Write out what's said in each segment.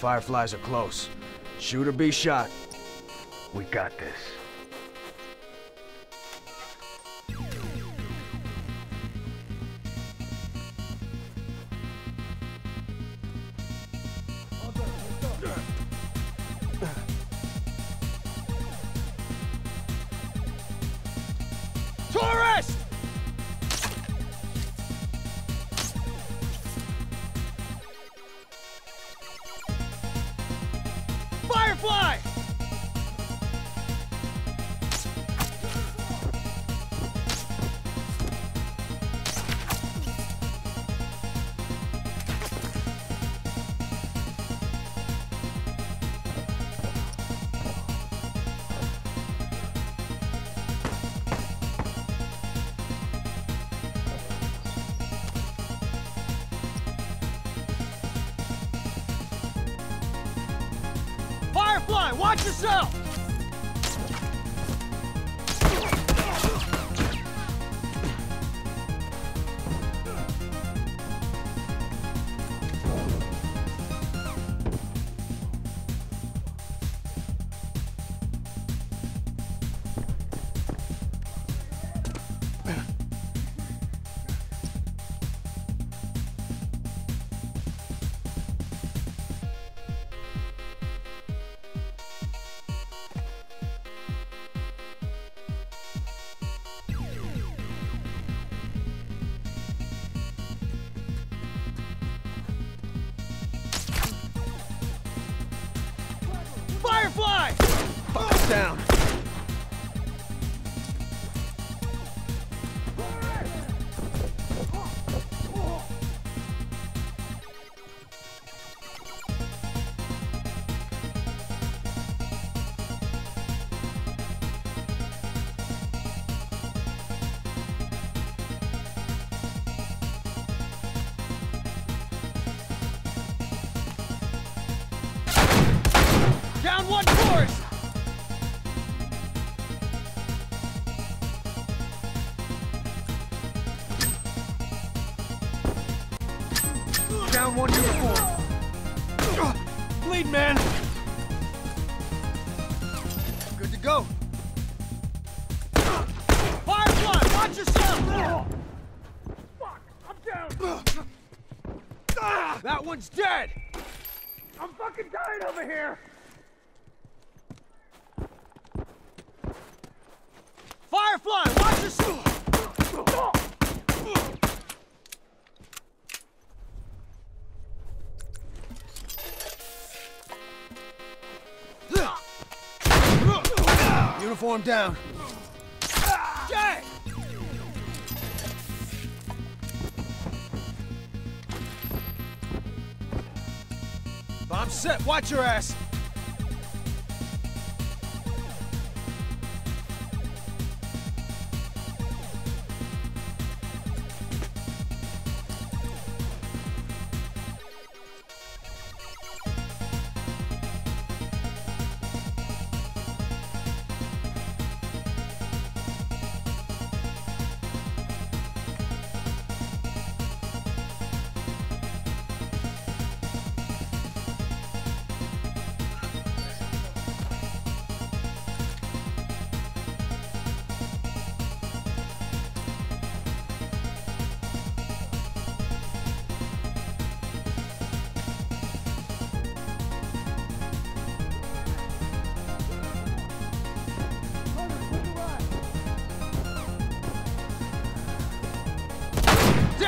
Fireflies are close. Shoot or be shot. We got this. Firefly, watch yourself! Down. Down one uniform. Bleed, man! Good to go. Firefly, watch yourself! Fuck, I'm down! That one's dead. I'm fucking dying over here! Firefly, watch yourself! Uniform down. Jay! Bomb set. Watch your ass.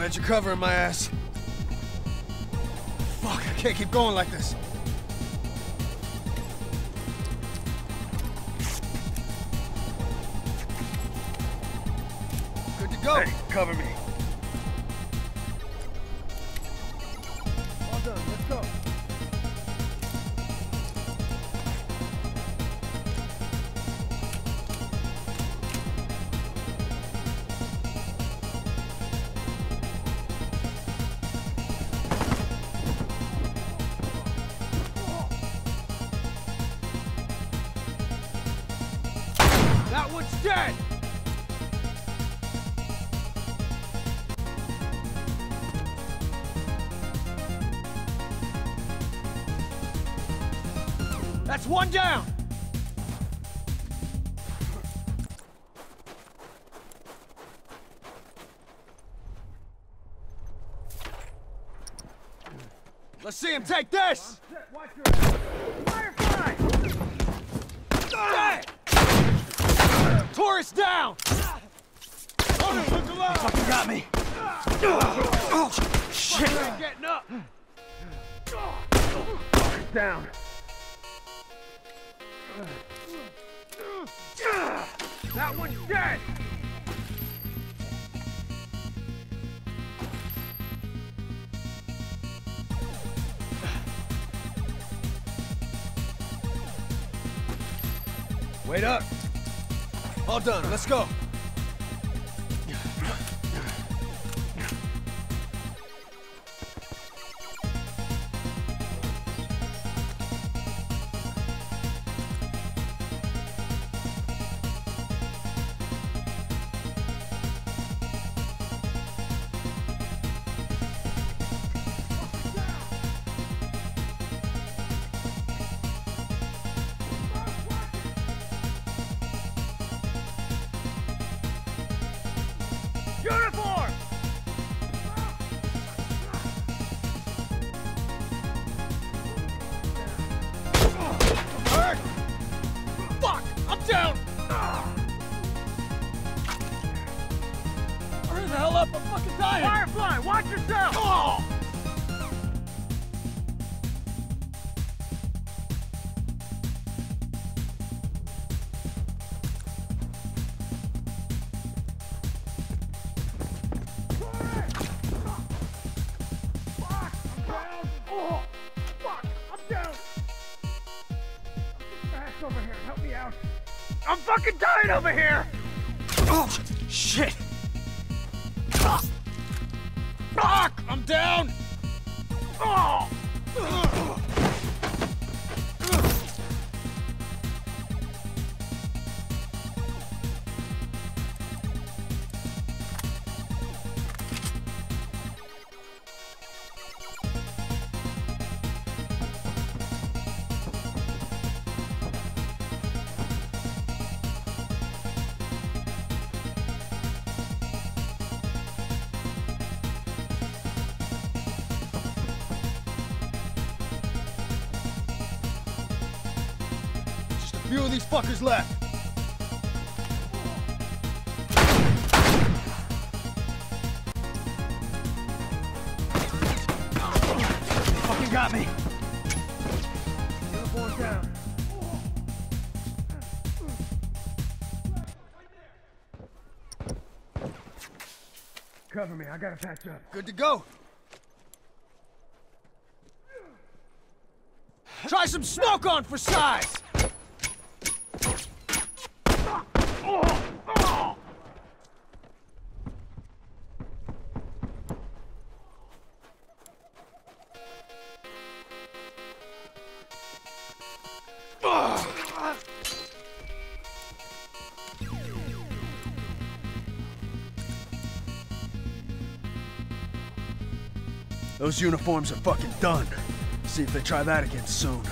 glad you're covering my ass. Fuck, I can't keep going like this. Good to go. Hey, cover me. That's one down! Let's see him take this! Firefly! Tourist down! Fucking got me. Oh, shit. Getting up! Down. That one's dead! Wait up. All done. Let's go. Uniform! Hurt! Fuck! I'm down! Hurry the hell up! I'm fucking dying! Firefly, watch yourself! Oh! Oh! Fuck! I'm down! Back over here, help me out! I'm fucking dying over here! Oh, shit. Fuck! I'm down! Oh! Few of these fuckers left. Fucking got me. Uniform down. Cover me, I gotta patch up. Good to go. Try some smoke on for size! Those uniforms are fucking done. See if they try that again soon.